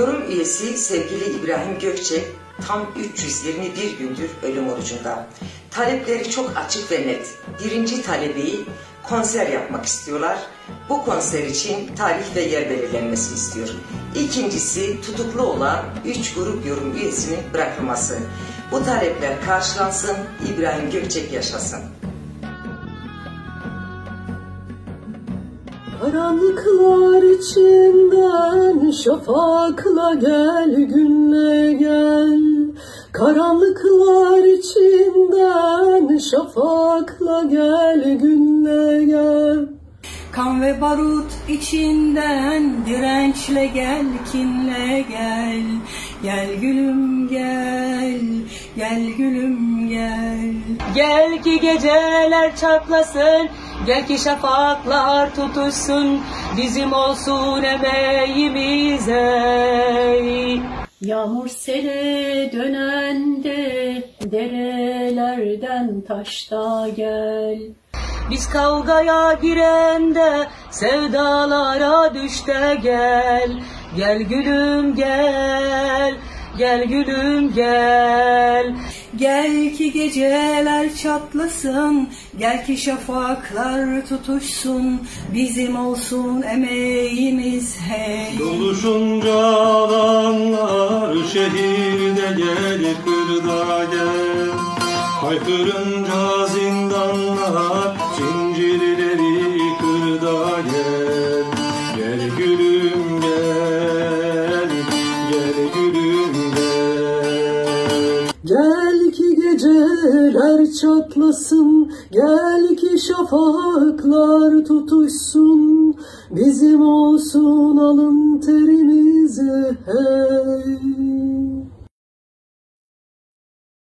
Yorum üyesi sevgili İbrahim Gökçek tam 321 gündür ölüm orucunda. Talepleri çok açık ve net. Birinci talebi konser yapmak istiyorlar. Bu konser için tarih ve yer belirlenmesi istiyor. İkincisi tutuklu olan 3 grup yorum üyesinin bırakılması. Bu talepler karşılansın, İbrahim Gökçek yaşasın. Karanlıklar içinden şafakla gel günle gel. Karanlıklar içinden şafakla gel günle gel. Kan ve barut içinden dirençle gel kinle gel. Gel gülüm gel gel gülüm gel. Gel ki geceler çatlasın Gel ki şafaklar tutuşsun Bizim olsun emeğimiz ey Yağmur sele dönende derelerden taşta gel. Biz kavgaya girende sevdalara düş de gel. Gel gülüm gel Gel gülüm gel Gel ki geceler çatlasın Gel ki şafaklar tutuşsun. Bizim olsun emeğimiz hey. Doluşunca alanlar şehirde gel kırda gel Haykırınca zindanlar zincirleri kırda gel Gel gülüm geceler çatlasın, gel ki şafaklar tutuşsun, bizim olsun alın terimizi hey.